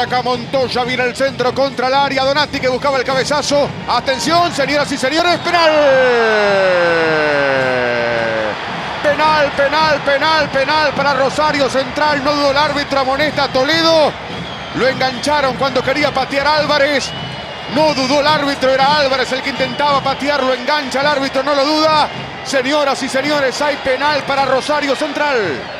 Acá Montoya viene el centro contra el área. Donati que buscaba el cabezazo. Atención, señoras y señores, penal. Penal, penal, penal, penal para Rosario Central. No dudó el árbitro, amonesta Toledo. Lo engancharon cuando quería patear Álvarez. No dudó el árbitro, era Álvarez el que intentaba patear. Lo engancha el árbitro, no lo duda. Señoras y señores, hay penal para Rosario Central.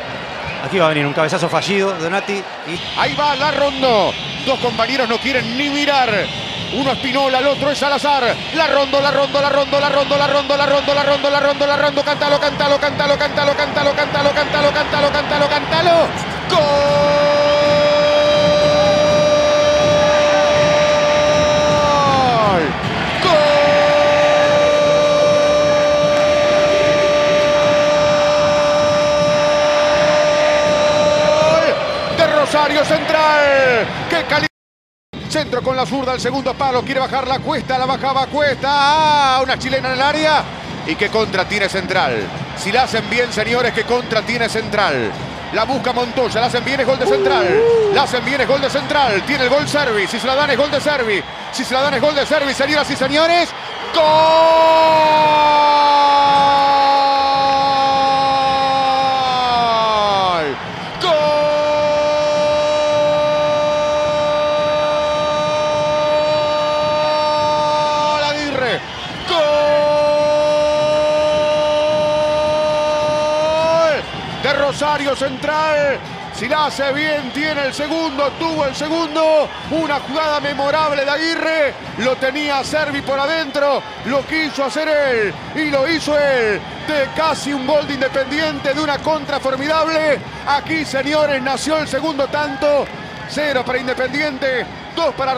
Aquí va a venir un cabezazo fallido, Donati. Y... Ahí va la rondo. Dos compañeros no quieren ni mirar. Uno es Pinola, el otro es Salazar. La rondo, la rondo, la rondo, la rondo, la rondo, la rondo, la rondo, la rondo, la rondo. Cántalo, cántalo, cántalo, cántalo, cántalo, cántalo, cántalo, cántalo, cántalo, cántalo. ¡Gol! ¡Gol! De Rosario Central. ¡Qué calidad! Centro con la zurda, el segundo palo, quiere bajar la cuesta, la bajaba cuesta. ¡Ah! Una chilena en el área. ¿Y qué contra tiene Central? Si la hacen bien, señores, ¿qué contra tiene Central? La busca Montoya, la hacen bien, es gol de Central. La hacen bien, es gol de Central. Tiene el gol Servi. Si se la dan, es gol de Servi. Si se la dan, es gol de Servi, señoras y señores. ¡Gol! De Rosario Central. Si la hace bien, tiene el segundo, tuvo el segundo. Una jugada memorable de Aguirre. Lo tenía Servi por adentro. Lo quiso hacer él. Y lo hizo él. De casi un gol de Independiente, de una contra formidable. Aquí, señores, nació el segundo tanto. Cero para Independiente, dos para